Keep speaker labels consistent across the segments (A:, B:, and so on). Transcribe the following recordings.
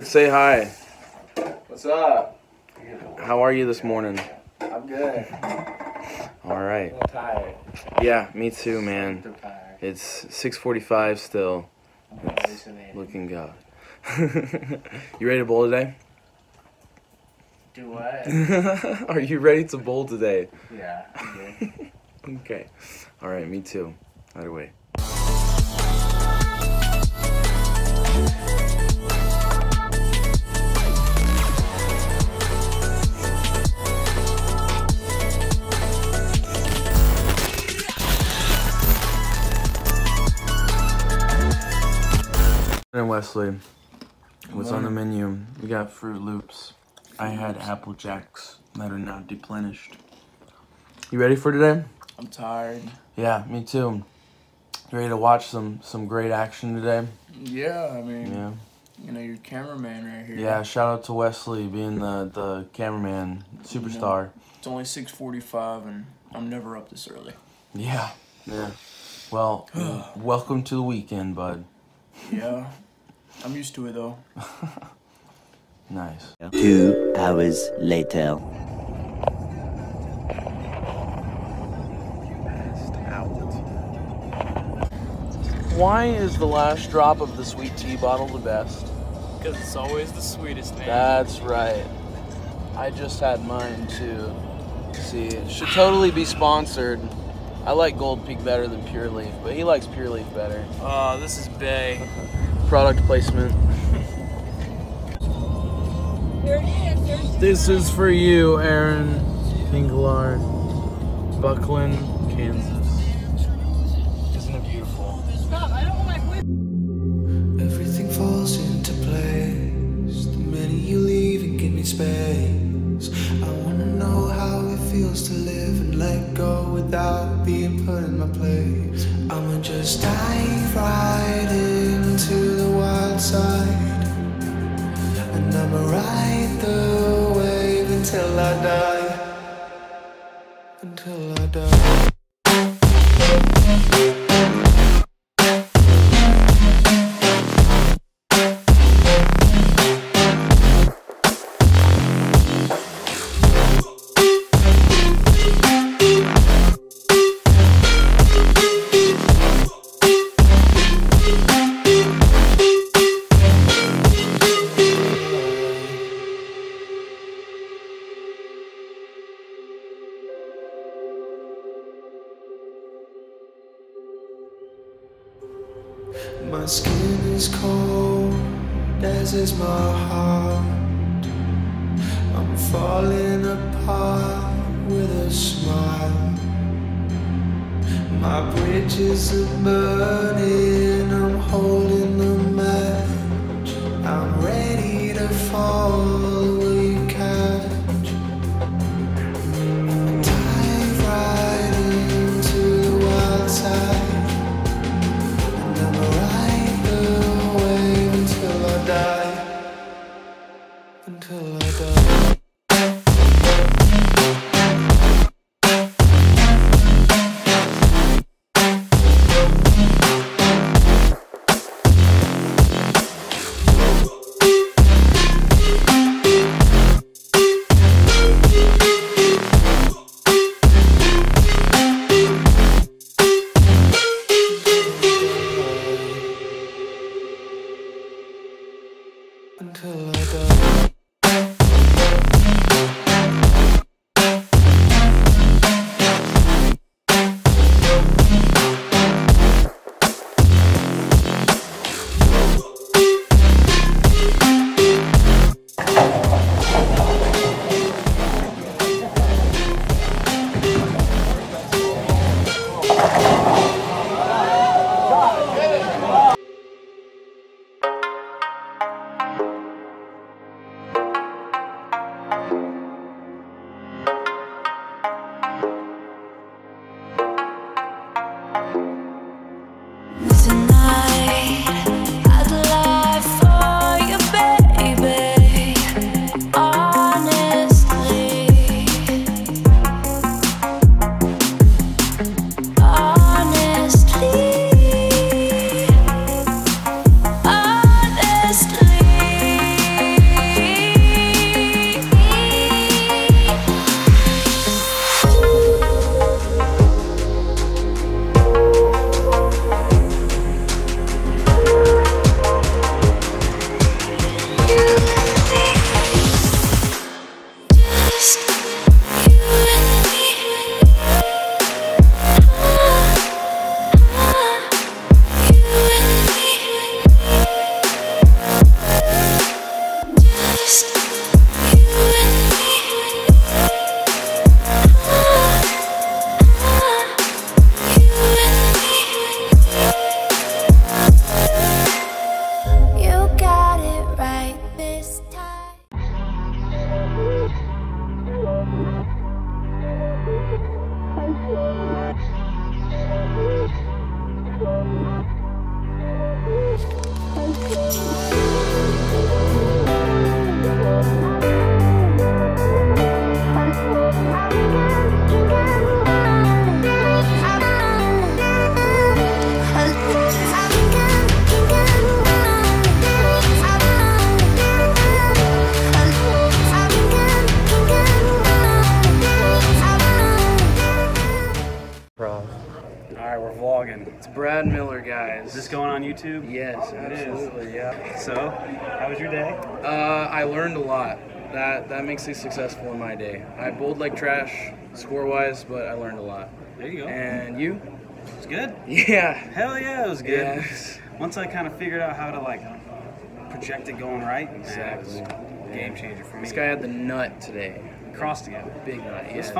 A: Say hi.
B: What's up?
A: How are you this morning?
B: I'm good.
A: All right.
B: I'm tired.
A: Yeah, me too, man.
B: Tired.
A: It's 6:45 still.
B: I'm.
A: Looking good. you ready to bowl today?
B: Do what?
A: are you ready to bowl today?
B: yeah.
A: Okay. All right, me too. Either way. And what's on the menu? We got Froot Loops. I had Apple Jacks that are now deplenished. You ready for today?
B: I'm tired.
A: Yeah, me too. You ready to watch some some great action today?
B: Yeah, I mean,
A: Yeah.
B: you know, you're cameraman right here.
A: Yeah, shout out to Wesley being the, the cameraman, superstar.
B: It's only 6:45, and I'm never up this early.
A: Yeah. Yeah. Well, welcome to the weekend, bud.
B: Yeah, I'm used to it though.
A: Nice.
C: Two hours later.
A: Why is the last drop of the sweet tea bottle the best?
D: Because it's always the sweetest, man.
A: That's right. I just had mine too. See, it should totally be sponsored. I like Gold Peak better than Pure Leaf, but he likes Pure Leaf better.
D: Oh, this is Bay.
A: Product placement. This is for you, Aaron Pinglard, Bucklin, Kansas.
E: Without being put in my place. I'ma just dive right into the wild side. And I'ma ride the wave until I die. As is my heart. I'm falling apart with a smile. My bridges are burning, I'm holding the match. I'm ready to fall, Bye.
F: Name?
A: It's Brad Miller, guys.
F: Is this going on YouTube?
A: Yes,
F: It is.
A: absolutely. Yeah.
F: So, how was your day?
A: Uh, I learned a lot. That that makes me successful in my day. I bowled like trash, score wise, but I learned a lot.
F: There you go.
A: And you?
F: It's good.
A: Yeah.
F: Hell yeah, it was good.
A: Yes.
F: Once I kind of figured out how to like project it going right, man,
A: Exactly.
F: it was a game changer for me.
A: This guy had the nut today.
F: crossed together.
A: Big nut.
F: It was
A: yes.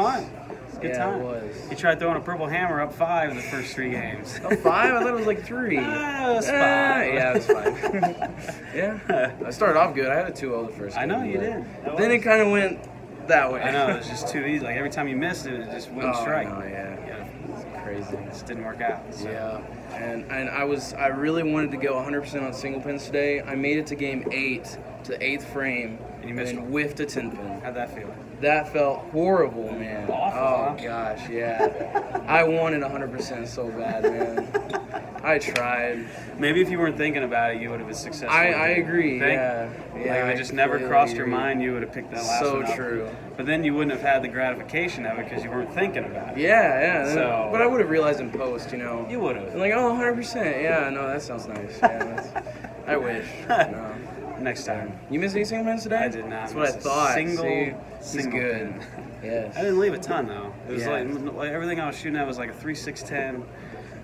F: It's a good
A: Yeah,
F: time.
A: it was.
F: He tried throwing a purple hammer up five in the first three games.
A: Oh, five? I thought it was like three.
F: Ah, it was five.
A: yeah, it was five. yeah. I started off good. I had a 2-0 the first
F: I know you did. That
A: Then it kind of went that way.
F: I know, it was just too easy. Like every time you missed it, it just wouldn't
A: Oh,
F: strike.
A: no, yeah.
F: Yeah,
A: Crazy.
F: it just didn't work out. So.
A: Yeah, and and I was I really wanted to go 100% on single pins today. I made it to game eight, to eighth frame,
F: And you missed
A: and
F: one.
A: whiffed a 10 pin.
F: How'd that feel?
A: That felt horrible, man.
F: Awful,
A: oh
F: huh?
A: gosh, yeah. I wanted 100% so bad, man. I tried.
F: Maybe if you weren't thinking about it, you would have been successful.
A: I, I agree.
F: Think?
A: Yeah,
F: Like
A: yeah.
F: if
A: I
F: it just never crossed your mind, you would have picked that last
A: So
F: one up.
A: true.
F: But then you wouldn't have had the gratification of it because you weren't thinking about it.
A: Yeah, yeah.
F: So-
A: but I would have realized in post, you know.
F: You would have.
A: like, oh, 100%. Yeah, no, that sounds nice. Yeah, that's, I wish. No.
F: Next time.
A: You missed any single pins today?
F: I did not
A: That's what I thought.
F: single-
A: See,
F: single
A: good.
F: pin.
A: Yes.
F: I didn't leave a ton though. It was
A: Yeah.
F: like, like everything I was shooting at was like a three six ten,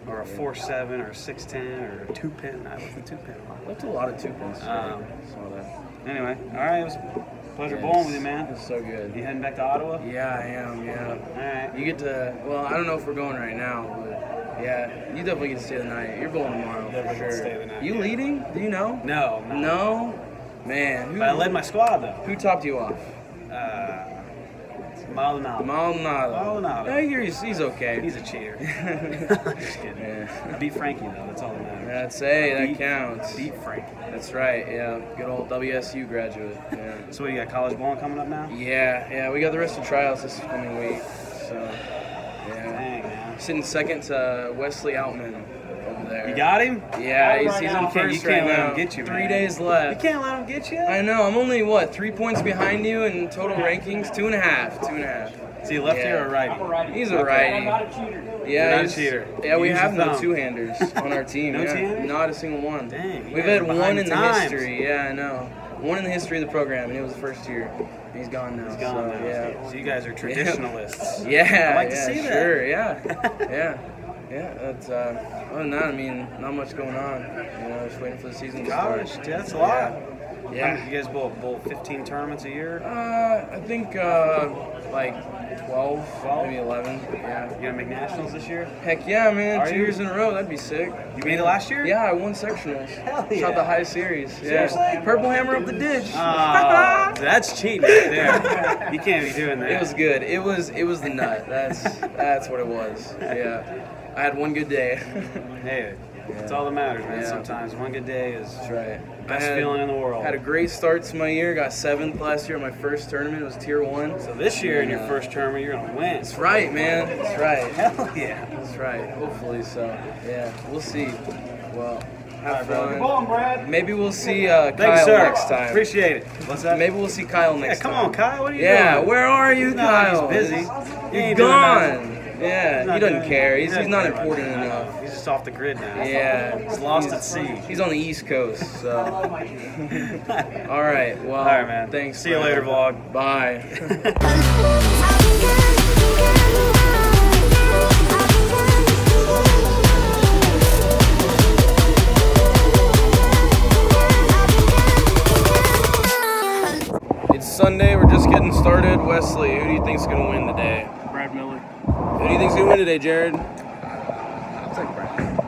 F: or a four seven, or a six ten, or a two pin. I left the two pin.
A: I Left a lot of two pins.
F: Um. Anyway, all right. It was a pleasure
A: Yes.
F: bowling with you, man.
A: It's so good.
F: You heading back to Ottawa?
A: Yeah, I am. Yeah.
F: All right.
A: You get to. Well, I don't know if we're going right now, but yeah, you definitely get to stay the night. You're bowling tomorrow
F: Definitely
A: for sure.
F: stay the night,
A: You
F: yeah.
A: leading? Do you know?
F: No, no.
A: No. Man, who,
F: But I led my squad though.
A: who topped you off?
F: Uh, Maldonado.
A: Maldonado.
F: Maldonado.
A: Yeah, he's, he's okay.
F: He's a cheater. Just kidding.
A: yeah.
F: Beat Frankie though. That's all that matters.
A: That's hey, that
F: Beat-
A: counts.
F: Beat Frankie.
A: That's right. Yeah, good old WSU graduate. Yeah.
F: So what, you got college bowling coming up now?
A: Yeah, yeah, we got the rest of tryouts this coming week. So, yeah.
F: Dang man.
A: Sitting second to Wesley Outman there.
F: You got him?
A: Yeah, he's, he's
F: You
A: in
F: can't-
A: first
F: you can't
A: right
F: let
A: now.
F: him get you,
A: Three
F: man.
A: days left.
F: You can't let him get you.
A: I know. I'm only what three points behind you in total rankings. Two and a half. Two and a half.
F: Is he a lefty
A: Yeah.
F: or a righty?
A: He's a righty.
F: You're
A: Yeah,
F: not a
A: he's-
F: cheater.
A: Yeah, we
F: Use
A: have no two-handers on our team.
F: No
A: yeah.
F: two-handers?
A: Not a single one.
F: Dang,
A: We've
F: guys
A: had one
F: behind
A: in the
F: times.
A: history. Yeah, I know. One in the history of the program, and it was the first year. He's gone now.
F: He's gone
A: so,
F: now.
A: Yeah.
F: So you guys are traditionalists.
A: Yeah,
F: I like to
A: yeah,
F: see that.
A: sure, yeah, yeah, yeah. That's uh, other than that, I mean, not much going on. You know, just waiting for the season to
F: College,
A: start.
F: yeah, that's a lot.
A: Yeah. Yeah.
F: You guys bowl, bowl 15 tournaments a year.
A: Uh, I think uh, like 12,
F: 12?
A: maybe 11. Yeah.
F: You gonna make nationals this year?
A: Heck yeah, man!
F: Are
A: Two
F: you?
A: years in a row, that'd be sick.
F: You made it last year?
A: Yeah, I won sectionals.
F: Hell yeah.
A: Shot the high series. Yeah.
F: Seriously?
A: Purple hammer up the ditch.
F: Oh, that's cheating right there. You can't be doing that.
A: It was good. It was it was the nut. That's that's what it was. Yeah. I had one good day.
F: Hey, that's all that matters, man.
A: Yeah.
F: Sometimes one good day is
A: That's right.
F: best
A: had-
F: feeling in the world.
A: Had a great start to my year. Got seventh last year. My first tournament It was tier one.
F: so this year in your first tournament, you're gonna win.
A: That's right, man. That's right.
F: Hell yeah.
A: That's right. Hopefully so. Yeah. We'll see. Well, have
F: Good
A: fun. Maybe we'll see uh, Kyle next time.
F: Appreciate it. What's that?
A: Maybe we'll see Kyle
F: Yeah,
A: next
F: come
A: time.
F: Come on, Kyle. What are you
A: Yeah,
F: doing?
A: Yeah, where are you, Kyle?
F: he's busy. He
A: He's
F: ain't doing nothing.
A: Yeah,
F: not
A: he doesn't
F: doing-
A: care. He's, he's
F: doesn't
A: not
F: care about
A: important
F: that.
A: enough.
F: He's just off the grid now.
A: Yeah,
F: He's lost at sea.
A: He's on the East Coast, so. Oh All right. Well.
F: All right, man.
A: Thanks.
F: See you
A: man.
F: later, vlog.
A: Bye. It's Sunday. We're just getting started. Wesley, who do you think's gonna win today? Who do you think's gonna win today, Jared?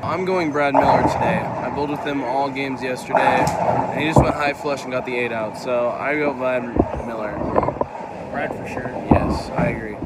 A: I'm going Brad Miller today. I bowled with him all games yesterday, and he just went high flush and got the eight out. So I go Brad Miller.
D: Brad for sure.
A: Yes, I agree.